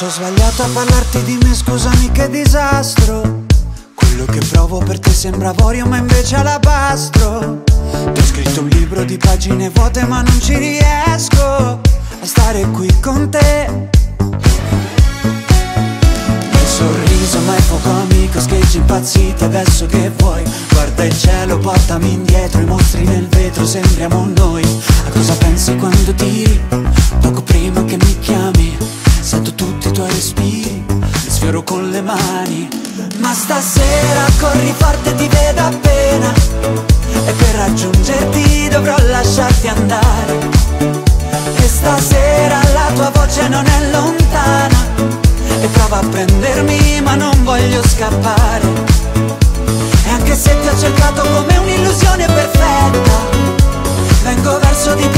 Ho sbagliato a parlarti di me, scusami che disastro. Quello che provo per te sembra avorio ma invece alabastro. Ti ho scritto un libro di pagine vuote ma non ci riesco A stare qui con te. Il sorriso ma è poco amico, scheggi impazziti adesso che vuoi. Guarda il cielo, portami indietro, i mostri nel vetro, sembriamo noi. A cosa pensi quando tiri? occhi, sfioro con le mani Ma stasera corri forte ti vedo appena. E per raggiungerti dovrò lasciarti andare. E stasera la tua voce non è lontana. E prova a prendermi ma non voglio scappare. E anche se ti ho cercato come un'illusione perfetta Vengo verso di te